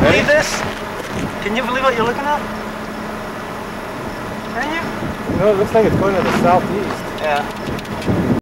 you believe this? Can you believe what you're looking at? Can you? No, it looks like it's going to the southeast. Yeah.